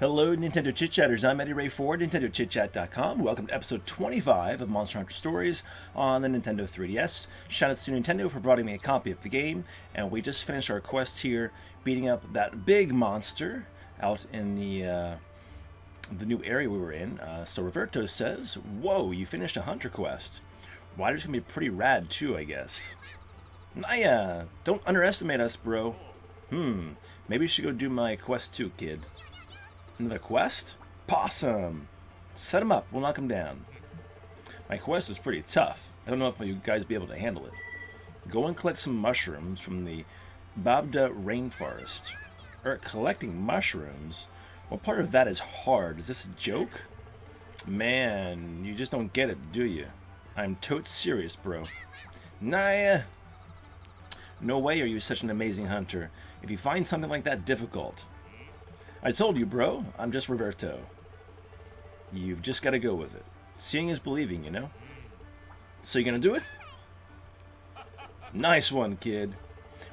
Hello, Nintendo Chit Chatters. I'm Eddy Ray Ford, NintendoChitChat.com. Welcome to episode 25 of Monster Hunter Stories on the Nintendo 3DS. Shout out to Nintendo for providing me a copy of the game, and we just finished our quest here, beating up that big monster out in the uh, the new area we were in. Uh, so Roberto says, "Whoa, you finished a Hunter quest. Water's gonna be pretty rad too, I guess." Naya, don't underestimate us, bro. Hmm, maybe you should go do my quest too, kid. Another quest? Possum! Set him up, we'll knock him down. My quest is pretty tough. I don't know if you guys be able to handle it. Go and collect some mushrooms from the Babda rainforest. Er, collecting mushrooms? What part of that is hard? Is this a joke? Man, you just don't get it, do you? I'm totes serious, bro. Naya! No way are you such an amazing hunter if you find something like that difficult. I told you, bro. I'm just Roberto. You've just got to go with it. Seeing is believing, you know? So you gonna do it? Nice one, kid.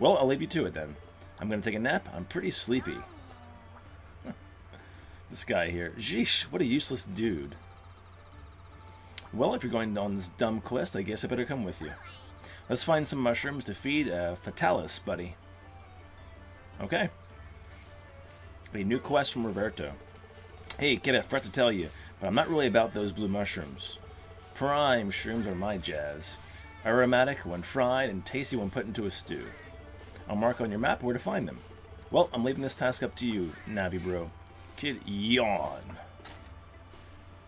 Well, I'll leave you to it then. I'm gonna take a nap. I'm pretty sleepy. this guy here. Jeesh, what a useless dude. Well, if you're going on this dumb quest, I guess I better come with you. Let's find some mushrooms to feed uh, Fatalis, buddy. Okay. A new quest from Roberto. Hey, kid, I forgot to tell you, but I'm not really about those blue mushrooms. Prime shrooms are my jazz. Aromatic when fried and tasty when put into a stew. I'll mark on your map where to find them. Well, I'm leaving this task up to you, Navi bro. Kid, yawn.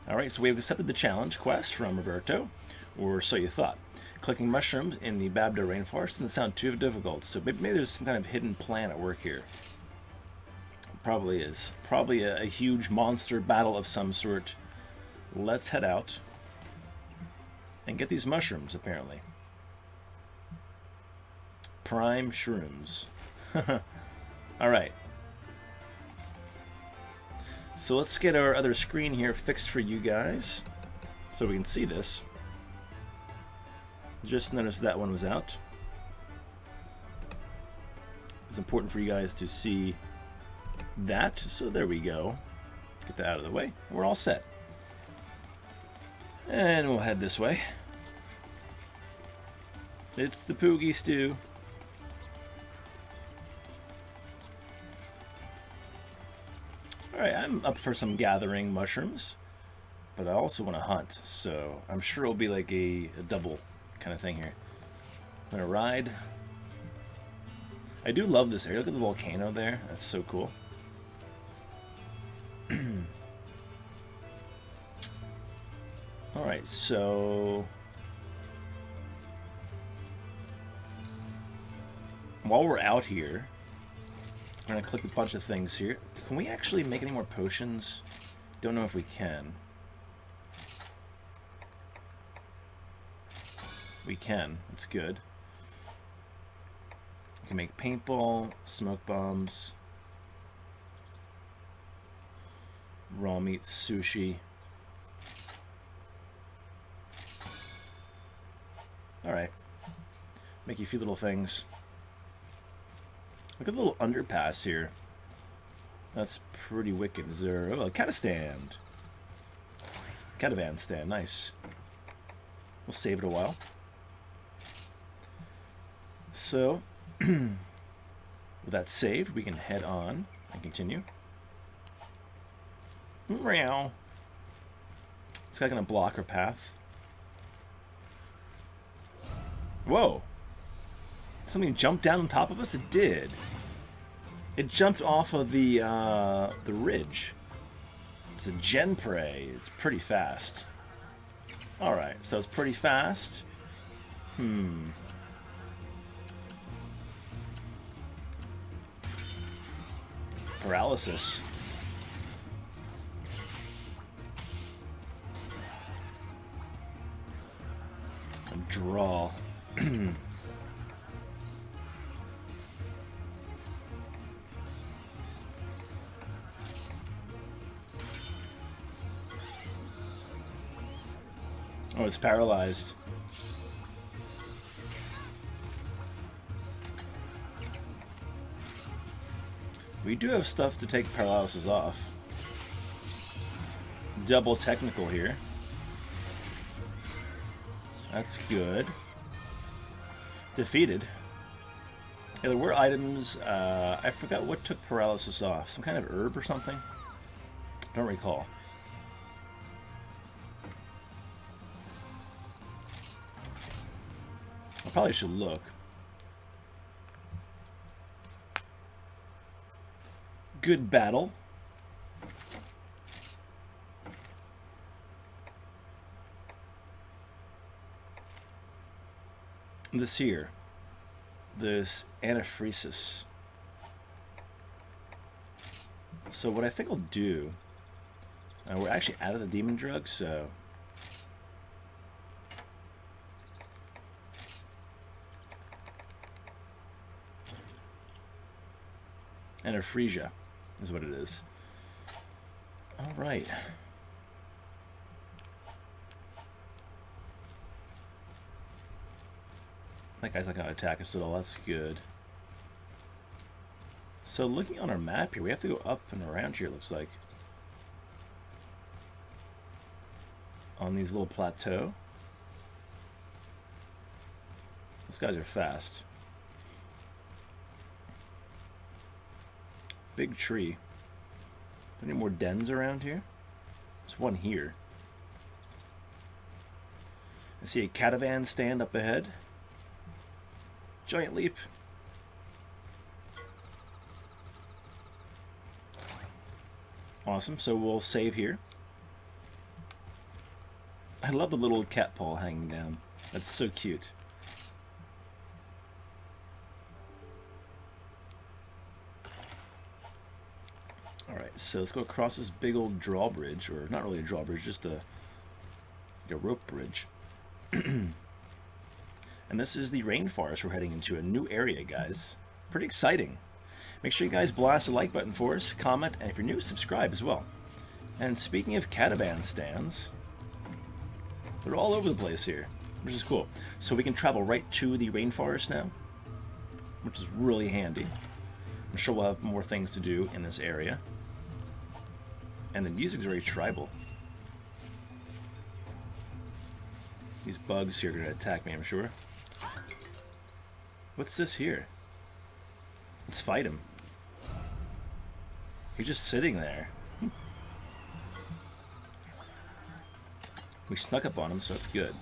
Alright, so we have accepted the challenge quest from Roberto, or so you thought. Collecting mushrooms in the Babda rainforest doesn't sound too difficult, so maybe, maybe there's some kind of hidden plan at work here. Probably is. Probably a, a huge monster battle of some sort. Let's head out and get these mushrooms, apparently. Prime shrooms. Alright. So let's get our other screen here fixed for you guys so we can see this. Just noticed that one was out. It's important for you guys to see that. So there we go. Get that out of the way. We're all set. And we'll head this way. It's the Poogie Stew. Alright, I'm up for some gathering mushrooms. But I also want to hunt, so I'm sure it'll be like a, a double kind of thing here. I'm gonna ride. I do love this area. Look at the volcano there. That's so cool. Alright, so... While we're out here, I'm to click a bunch of things here. Can we actually make any more potions? Don't know if we can. We can. That's good. We can make paintball, smoke bombs, raw meat sushi. Alright. Make you a few little things. Look at the little underpass here. That's pretty wicked. Is there... Oh, a cat stand. Catavan stand. Nice. We'll save it a while. So, with that saved, we can head on and continue. Meow. It's going to block our path. Whoa. Something jumped down on top of us? It did. It jumped off of the, uh, the ridge. It's a Genprey. It's pretty fast. Alright, so it's pretty fast. Hmm. Paralysis. Draw. oh, it's paralyzed. We do have stuff to take paralysis off. double technical here. That's good. Defeated. Yeah, there were items, uh, I forgot what took paralysis off. Some kind of herb or something? Don't recall. I probably should look. Good battle. This here, this anaphyresis. So what I think I'll do, uh, we're actually out of the demon drug, so Anaphrisia is what it is. All right. That guy's not going to attack us at all. That's good. So looking on our map here, we have to go up and around here, looks like. On these little plateau. Those guys are fast. Big tree. Any more dens around here? There's one here. I see a catavan stand up ahead. Giant leap. Awesome, so we'll save here. I love the little cat paw hanging down. That's so cute. Alright, so let's go across this big old drawbridge, or not really a drawbridge, just a, like a rope bridge. And this is the rainforest we're heading into, a new area, guys. Pretty exciting. Make sure you guys blast the like button for us, comment, and if you're new, subscribe as well. And speaking of catavan stands, they're all over the place here, which is cool. So we can travel right to the rainforest now, which is really handy. I'm sure we'll have more things to do in this area. And the music's very tribal. These bugs here are going to attack me, I'm sure. What's this here? Let's fight him. He's just sitting there. We snuck up on him, so that's good.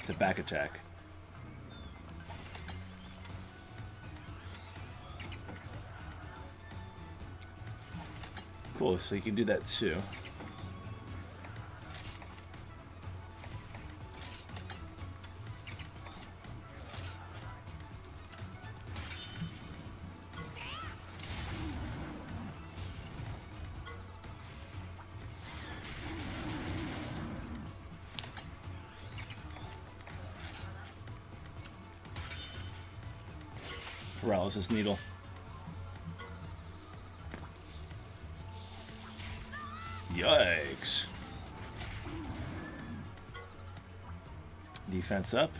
It's a back attack. Cool, so you can do that too. Paralysis needle. Yikes. Defense up.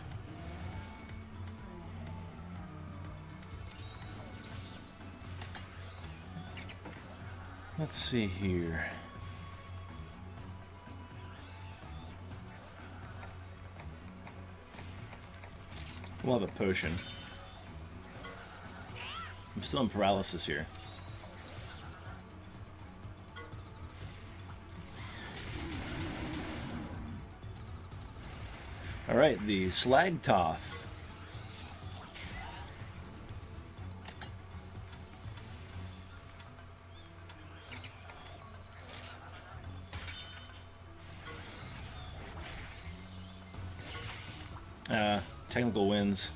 Let's see here. We'll have a potion. I'm still in paralysis here. Alright, the Slagtoth. Uh, technical wins.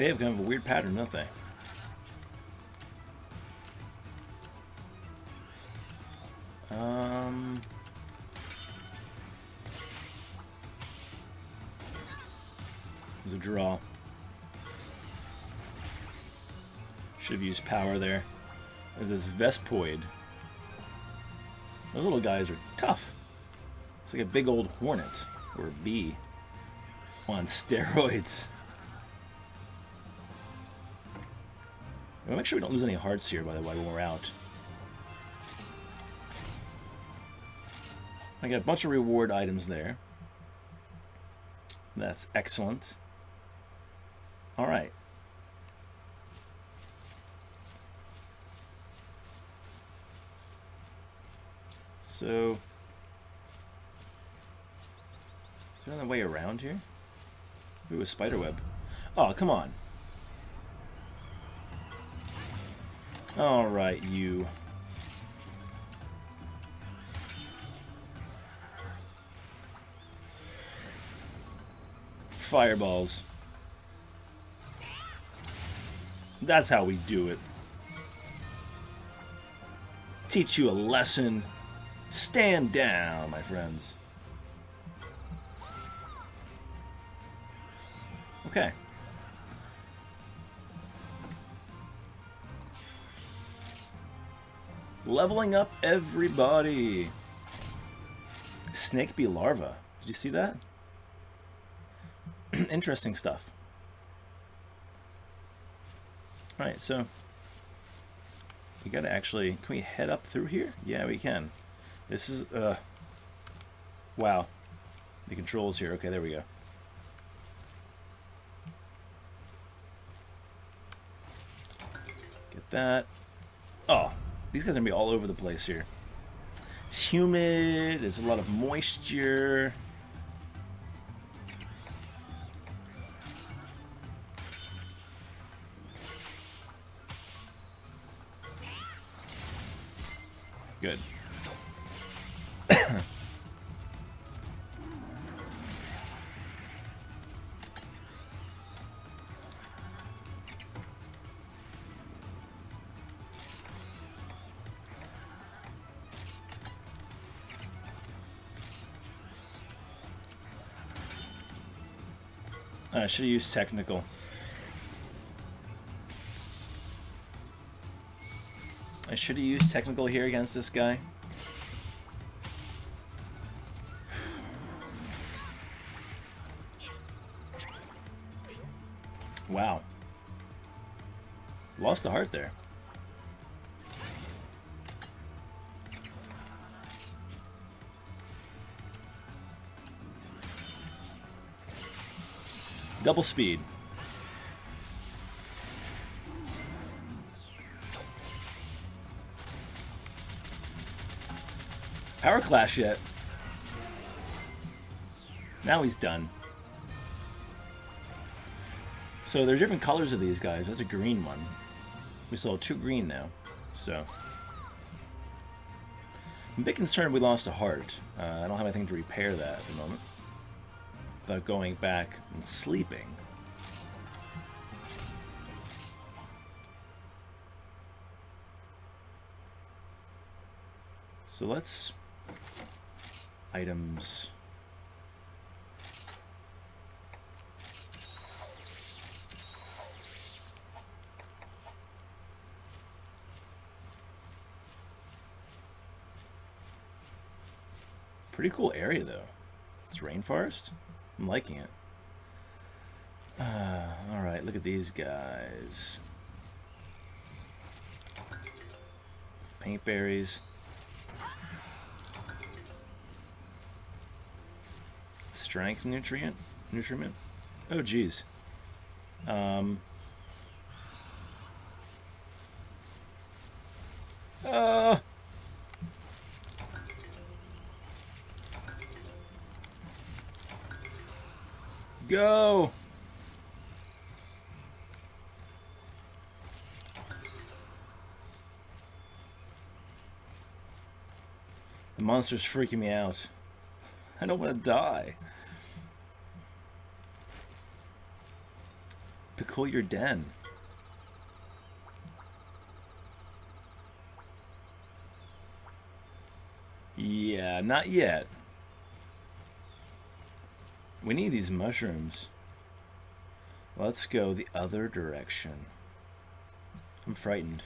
They have kind of a weird pattern, don't they? Um... There's a draw. Should have used power there. This Vespoid. Those little guys are tough. It's like a big old hornet or bee on steroids. Make sure we don't lose any hearts here, by the way, when we're out. I got a bunch of reward items there. That's excellent. All right. So, is there another way around here? Ooh, a spider web. Oh, come on. All right, you. Fireballs. That's how we do it. Teach you a lesson. Stand down, my friends. Leveling up everybody. Snake bee larva. Did you see that? Interesting stuff. Alright, so we gotta actually can we head up through here? Yeah we can. This is uh wow. The controls here. Okay, there we go. Get that. Oh, these guys are gonna be all over the place here. It's humid, there's a lot of moisture. Good. Uh, I should have used technical. I should have used technical here against this guy. Wow. Lost the heart there. Double speed. Power Clash yet. Now he's done. So there's different colors of these guys. That's a green one. We saw two green now. So. I'm a bit concerned we lost a heart. Uh, I don't have anything to repair that at the moment. Without going back and sleeping. So let's items. Pretty cool area though. It's rainforest. I'm liking it. Uh, all right, look at these guys. Paint berries. strength nutrient nutriment. Oh geez. Um. Uh. Go. The monster's freaking me out. I don't want to die. Peculiar Den. Yeah, not yet. We need these mushrooms. Let's go the other direction. I'm frightened.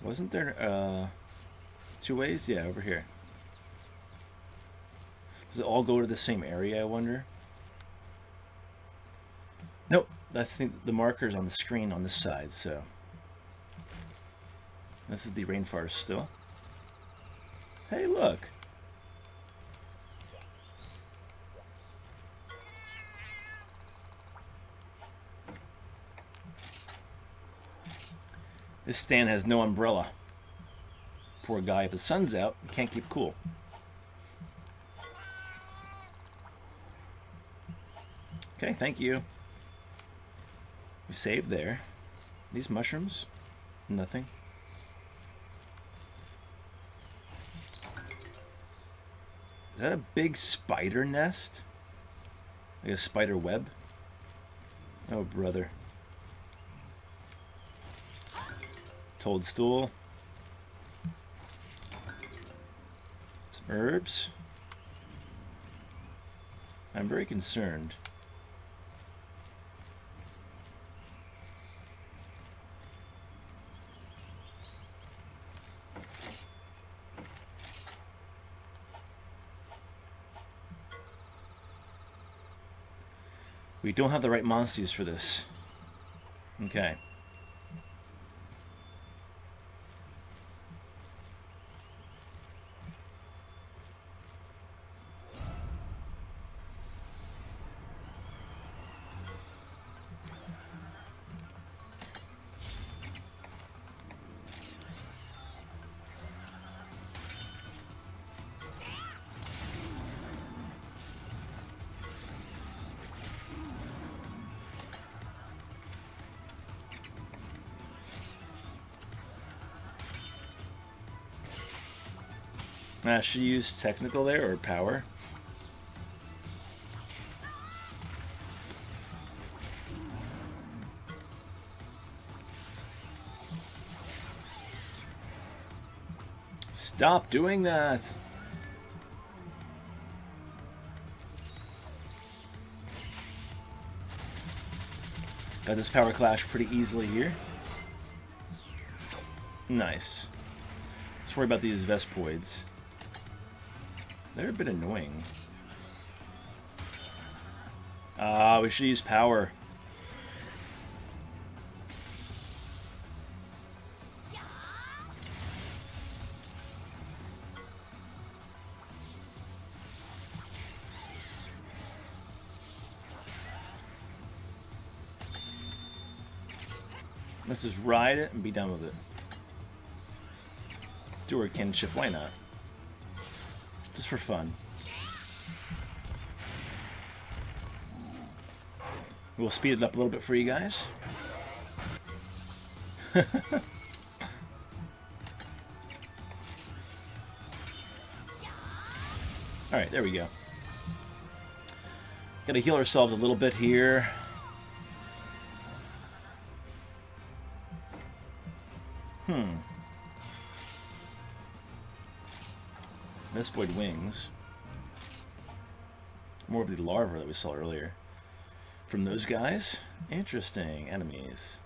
Wasn't there uh, two ways? Yeah, over here. Does it all go to the same area, I wonder? Nope, that's the, the markers on the screen on this side, so... This is the rainforest still. Hey, look! This stand has no umbrella. Poor guy, if the sun's out, he can't keep cool. Okay, thank you. We saved there. These mushrooms? Nothing. Is that a big spider nest? Like a spider web? Oh, brother. Toadstool. Some herbs. I'm very concerned. We don't have the right monsters for this. Okay. Uh, she used technical there or power. Stop doing that. Got this power clash pretty easily here. Nice. Let's worry about these Vespoids. They're a bit annoying. Ah, uh, we should use power. Let's just ride it and be done with it. Do our kinship, why not? Just for fun. We'll speed it up a little bit for you guys. Alright, there we go. Gotta heal ourselves a little bit here. Hmm. Vespoid wings. More of the larva that we saw earlier. From those guys? Interesting. Enemies.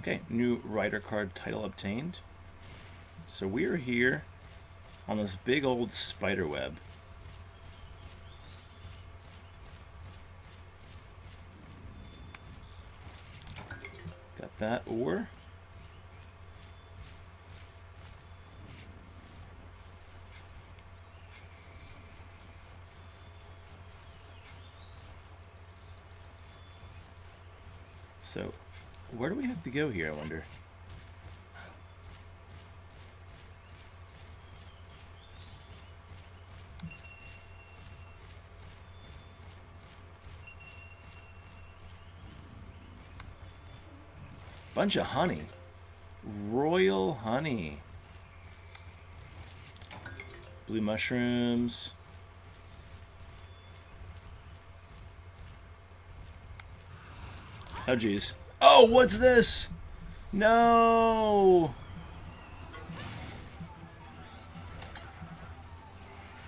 Okay, new rider card title obtained. So we're here on this big old spider web. That ore. So, where do we have to go here, I wonder? Bunch of honey. Royal honey. Blue mushrooms. Oh, jeez. Oh, what's this? No!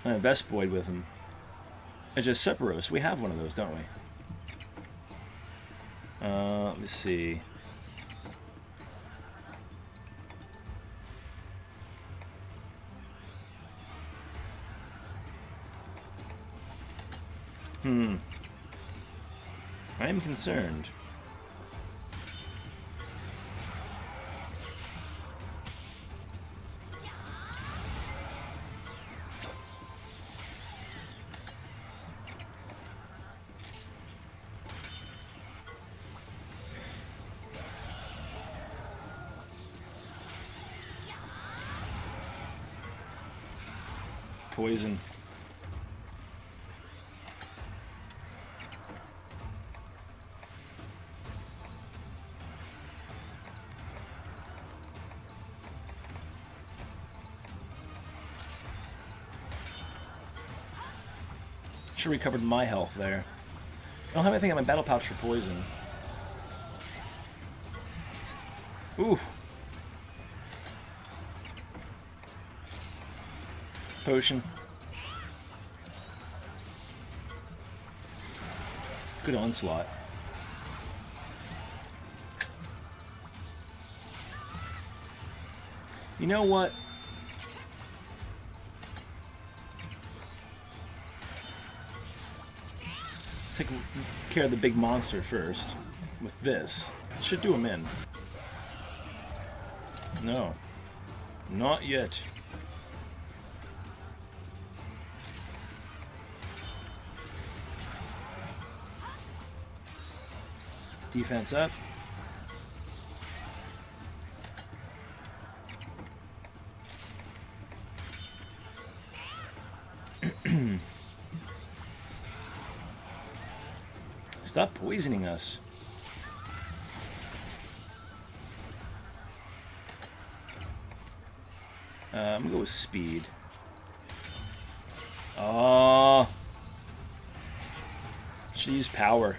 I have Vespoid with him. It's just Sephiroth. We have one of those, don't we? Uh, let me see. Hmm. I am concerned. Poison. Have recovered my health there. I don't have anything in my battle pouch for poison. Ooh. Potion. Good onslaught. You know what? Take care of the big monster first. With this. Should do him in. No. Not yet. Defense up. Poisoning us. Uh, I'm gonna go with speed. Oh. Should use power.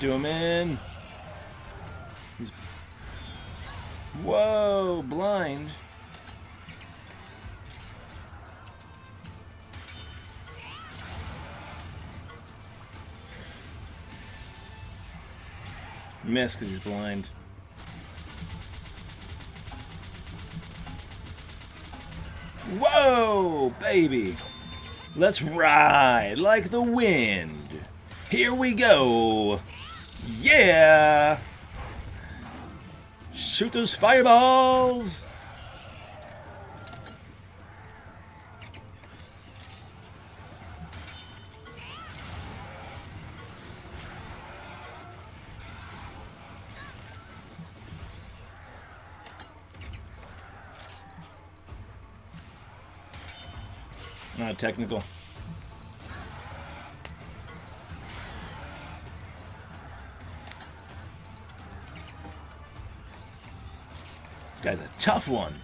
Do him in. He's... Whoa, blind. Miss because he's blind. Whoa, baby. Let's ride like the wind. Here we go. Yeah. Shoot those fireballs. Not technical. This guy's a tough one.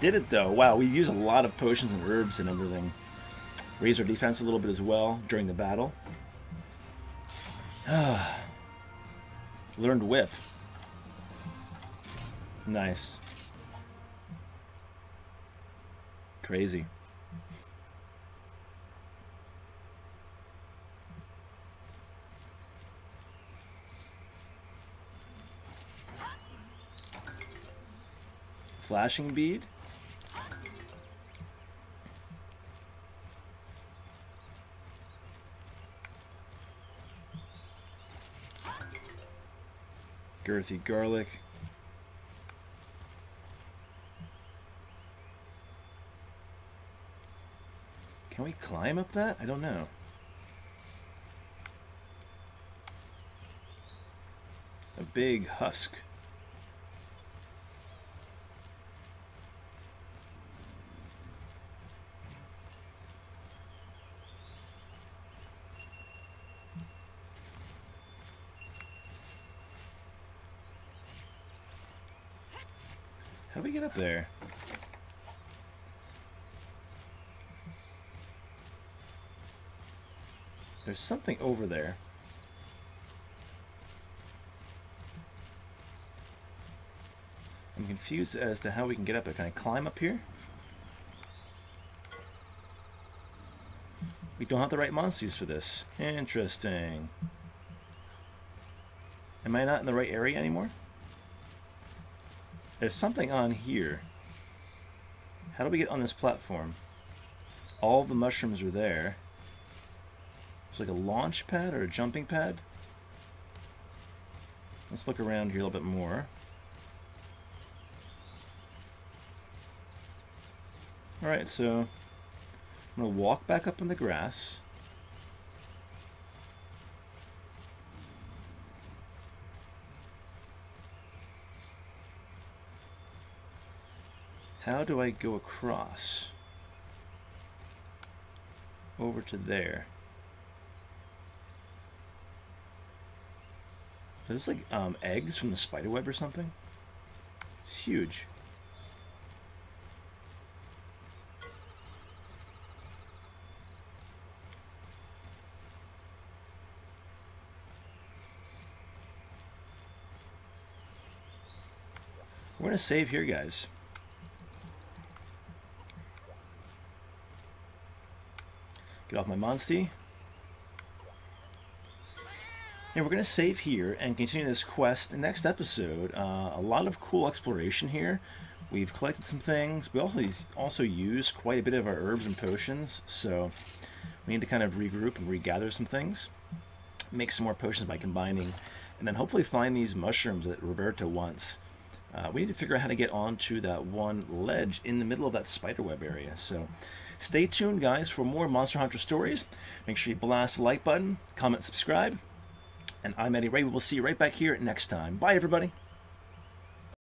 Did it though. Wow, we use a lot of potions and herbs and everything. Raise our defense a little bit as well during the battle. Learned whip. Nice. Crazy. Flashing bead. Girthy garlic. Can we climb up that? I don't know. A big husk. Up there? There's something over there. I'm confused as to how we can get up there. Can I climb up here? We don't have the right monsters for this. Interesting. Am I not in the right area anymore? There's something on here. How do we get on this platform? All the mushrooms are there. It's like a launch pad or a jumping pad. Let's look around here a little bit more. Alright, so I'm going to walk back up in the grass. How do I go across? Over to there. Are those like um, eggs from the spider web or something? It's huge. We're going to save here, guys. Off my Monstie. And we're going to save here and continue this quest next episode. Uh, a lot of cool exploration here. We've collected some things. We also, also used quite a bit of our herbs and potions, so we need to kind of regroup and regather some things. Make some more potions by combining, and then hopefully find these mushrooms that Roberta wants. Uh, we need to figure out how to get onto that one ledge in the middle of that spiderweb area. So stay tuned, guys, for more Monster Hunter stories. Make sure you blast the like button, comment, subscribe. And I'm Eddy Ray. We will see you right back here next time. Bye, everybody.